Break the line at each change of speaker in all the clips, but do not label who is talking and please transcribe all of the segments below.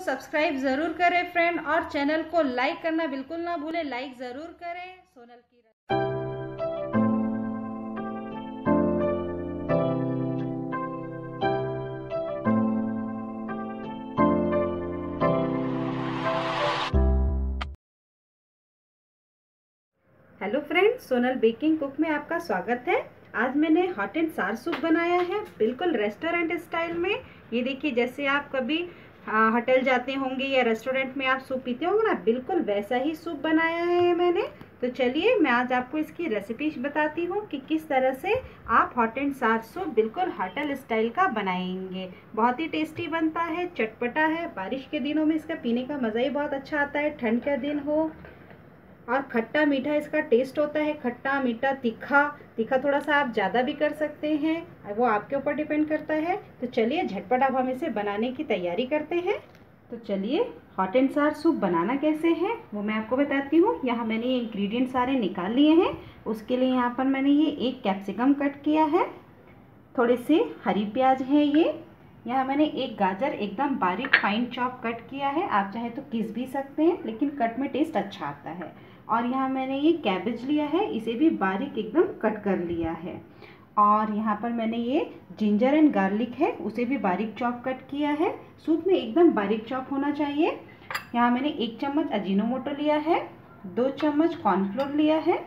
Subscribe ज़रूर करें friend और चैनल को लाइक करना बिल्कुल ना भूलें। लाइक ज़रूर करें। सोनल की hello friends Sonal baking cook में आपका स्वागत है। आज मैंने हॉट एंड सार सूप बनाया है, बिल्कुल रेस्टोरेंट स्टाइल में। ये देखिए, जैसे आप कभी होटल जाते होंगे या रेस्टोरेंट में आप सूप पीते होंगे ना, बिल्कुल वैसा ही सूप बनाया है मैंने। तो चलिए, मैं आज आपको इसकी रेसिपी बताती हूँ कि किस तरह से आप हॉट एंड सार सूप बिल्कुल होटल स्टाइल का बनाएँगे। बहुत ही टेस्टी बनता है, चटपटा है। बारिश के दिनों में इसका पीने का मज़ा ही बहुत अच्छा आता है, ठंड का दिन हो। और खट्टा मीठा इसका टेस्ट होता है, खट्टा, मीठा, तीखा तीखा थोड़ा सा आप ज़्यादा भी कर सकते हैं, वो आपके ऊपर डिपेंड करता है। तो चलिए झटपट आप हम इसे बनाने की तैयारी करते हैं। तो चलिए हॉट एंड सार सूप बनाना कैसे है, वो मैं आपको बताती हूँ। यहाँ मैंने ये इंग्रेडिएंट सारे निकाल लिए हैं। उसके लिए यहाँ पर मैंने ये एक कैप्सिकम कट किया है। थोड़े से हरी प्याज है ये। यहाँ मैंने एक गाजर एकदम बारीक फाइन चॉप कट किया है। आप चाहे तो किस भी सकते हैं, लेकिन कट में टेस्ट अच्छा आता है। और यहाँ मैंने ये कैबेज लिया है, इसे भी बारीक एकदम कट कर लिया है। और यहाँ पर मैंने ये जिंजर एंड गार्लिक है, उसे भी बारीक चॉप कट किया है। सूप में एकदम बारीक चॉप होना चाहिए। यहाँ मैंने एक चम्मच अजीनोमोटो लिया है, दो चम्मच कॉर्नफ्लोर लिया है,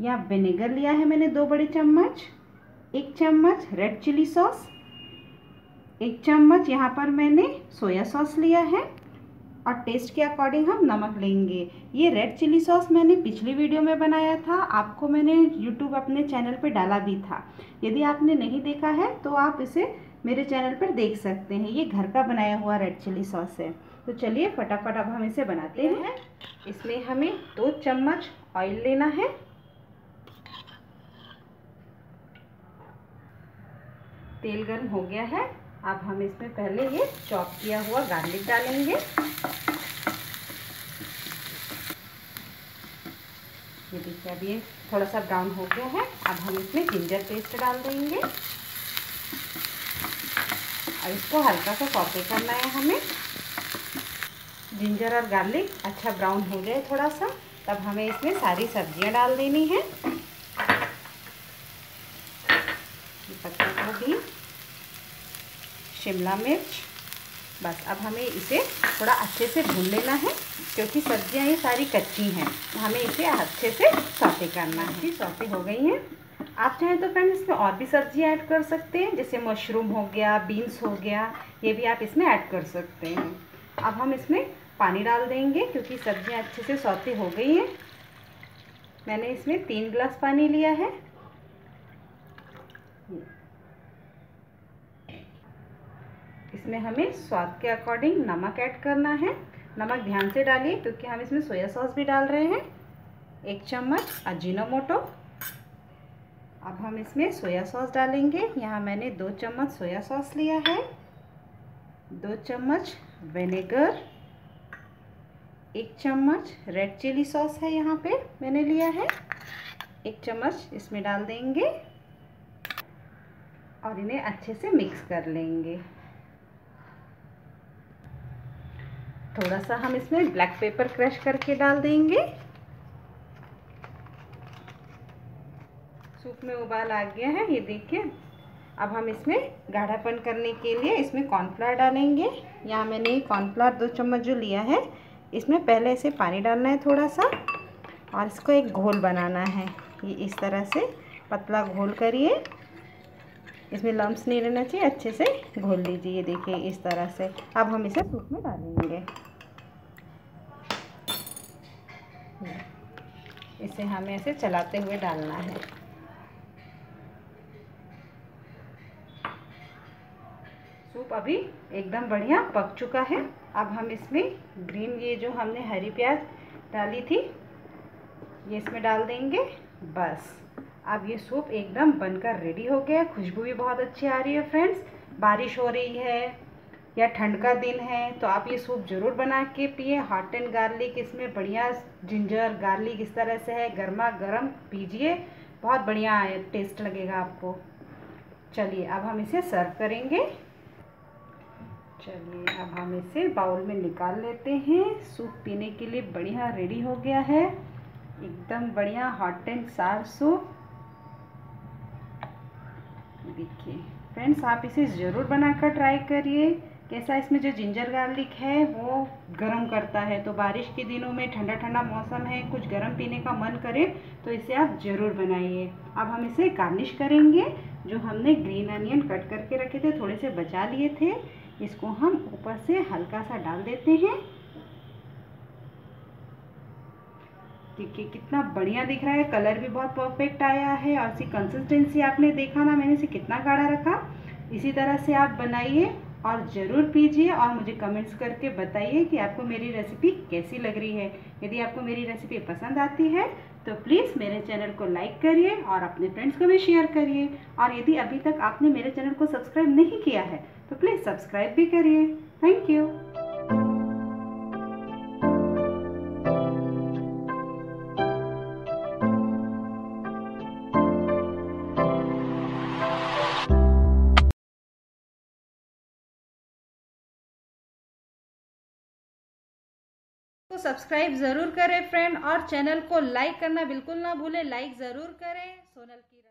या विनेगर लिया है मैंने दो बड़े चम्मच, एक चम्मच रेड चिली सॉस एक चम्मच यहाँ पर मैंने सोया सॉस लिया है। और टेस्ट के अकॉर्डिंग हम नमक लेंगे। ये रेड चिली सॉस मैंने पिछली वीडियो में बनाया था आपको मैंने यूट्यूब अपने चैनल पर डाला भी था। यदि आपने नहीं देखा है तो आप इसे मेरे चैनल पर देख सकते हैं। ये घर का बनाया हुआ रेड चिली सॉस है। तो चलिए फटाफट अब हम इसे बनाते हैं। इसमें हमें दो चम्मच ऑयल लेना है। तेल गर्म हो गया है। अब हम इसमें पहले ये चॉप किया हुआ गार्लिक डालेंगे। ये देखिए, अब ये थोड़ा सा ब्राउन हो गया है। अब हम इसमें जिंजर पेस्ट डाल देंगे। और इसको हल्का सा कॉपी करना है हमें। जिंजर और गार्लिक अच्छा ब्राउन हो जाए थोड़ा सा तब हमें इसमें सारी सब्ज़ियाँ डाल देनी है। पत्ता शिमला मिर्च। बस, अब हमें इसे थोड़ा अच्छे से भून लेना है, क्योंकि सब्ज़ियाँ ये सारी कच्ची हैं तो हमें इसे अच्छे से सौते करना है। सौते हो गई हैं। आप चाहें तो फ्रेंड्स इसमें और भी सब्ज़ियाँ ऐड कर सकते हैं, जैसे मशरूम हो गया बीन्स हो गया, ये भी आप इसमें ऐड कर सकते हैं। अब हम इसमें पानी डाल देंगे, क्योंकि सब्ज़ियाँ अच्छे से सौते हो गई हैं। मैंने इसमें तीन गिलास पानी लिया है। इसमें हमें स्वाद के अकॉर्डिंग नमक ऐड करना है। नमक ध्यान से डालिए, क्योंकि हम इसमें सोया सॉस भी डाल रहे हैं। एक चम्मच अजीनोमोटो। अब हम इसमें सोया सॉस डालेंगे। यहाँ मैंने दो चम्मच सोया सॉस लिया है। दो चम्मच विनेगर एक चम्मच रेड चिली सॉस है यहाँ पे मैंने लिया है। एक चम्मच इसमें डाल देंगे। और इन्हें अच्छे से मिक्स कर लेंगे। थोड़ा सा हम इसमें ब्लैक पेपर क्रश करके डाल देंगे। सूप में उबाल आ गया है, ये देखिए। अब हम इसमें गाढ़ापन करने के लिए इसमें कॉर्नफ्लावर डालेंगे। यहाँ मैंने कॉर्नफ्लावर दो चम्मच जो लिया है, इसमें पहले इसे पानी डालना है थोड़ा सा और इसको एक घोल बनाना है। ये इस तरह से पतला घोल करिए। इसमें लम्स नहीं रहना चाहिए, अच्छे से घोल लीजिए देखिए इस तरह से। अब हम इसे सूप में डालेंगे। इसे हमें ऐसे चलाते हुए डालना है। सूप अभी एकदम बढ़िया पक चुका है। अब हम इसमें ग्रीन, ये जो हमने हरी प्याज डाली थी, ये इसमें डाल देंगे। बस। अब ये सूप एकदम बनकर रेडी हो गया खुशबू भी बहुत अच्छी आ रही है फ्रेंड्स बारिश हो रही है। या ठंड का दिन है तो आप ये सूप ज़रूर बना के पिए। हॉट एंड गार्लिक इसमें बढ़िया जिंजर गार्लिक इस तरह से है। गर्मा गर्म पीजिए। बहुत बढ़िया टेस्ट लगेगा आपको। चलिए, अब हम इसे सर्व करेंगे। चलिए, अब हम इसे बाउल में निकाल लेते हैं। सूप पीने के लिए बढ़िया रेडी हो गया है। एकदम बढ़िया हॉट एंड सार सूप देखिए फ्रेंड्स आप इसे ज़रूर बनाकर ट्राई करिए। कैसा इसमें जो जिंजर गार्लिक है, वो गर्म करता है। तो बारिश के दिनों में ठंडा ठंडा मौसम है, कुछ गर्म पीने का मन करे तो इसे आप ज़रूर बनाइए। अब हम इसे गार्निश करेंगे, जो हमने ग्रीन अनियन कट करके रखे थे, थोड़े से बचा लिए थे। इसको हम ऊपर से हल्का सा डाल देते हैं। देखिए, कितना बढ़िया दिख रहा है। कलर भी बहुत परफेक्ट आया है, और इसकी कंसिस्टेंसी आपने देखा ना, मैंने इसे कितना गाढ़ा रखा। इसी तरह से आप बनाइए। और ज़रूर पीजिए और मुझे कमेंट्स करके बताइए कि आपको मेरी रेसिपी कैसी लग रही है। यदि आपको मेरी रेसिपी पसंद आती है तो प्लीज़ मेरे चैनल को लाइक करिए और अपने फ्रेंड्स को भी शेयर करिए। और यदि अभी तक आपने मेरे चैनल को सब्सक्राइब नहीं किया है तो प्लीज़ सब्सक्राइब भी करिए। थैंक यू तो सब्सक्राइब ज़रूर करें फ्रेंड और चैनल को लाइक करना बिल्कुल ना भूलें लाइक ज़रूर करें। सोनल की